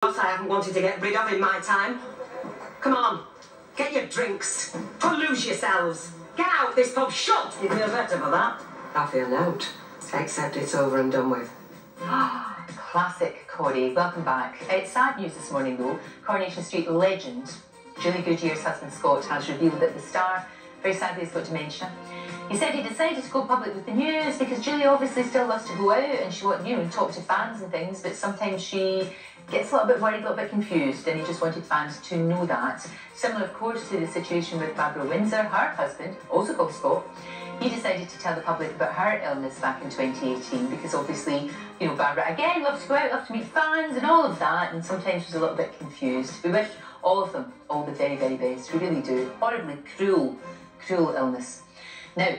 boss I haven't wanted to get rid of in my time. Come on, get your drinks. Don't lose yourselves. Get out this pub shut. You feel better for that? I feel out, except it's over and done with. Ah, classic Corrie. Welcome back. It's sad news this morning though. Coronation Street legend Julie Goodyear's husband Scott has revealed that the star very sadly has got dementia. He said he decided to go public with the news because Julie obviously still loves to go out and she wants, you know, talk to fans and things, but sometimes she gets a little bit worried, a little bit confused, and he just wanted fans to know that. Similar, of course, to the situation with Barbara Windsor, her husband, also called Scott. He decided to tell the public about her illness back in 2018 because obviously, you know, Barbara again loves to go out, loves to meet fans and all of that, and sometimes she's a little bit confused. We wish all of them all the very, very best. We really do. Horribly cruel, cruel illness. Now,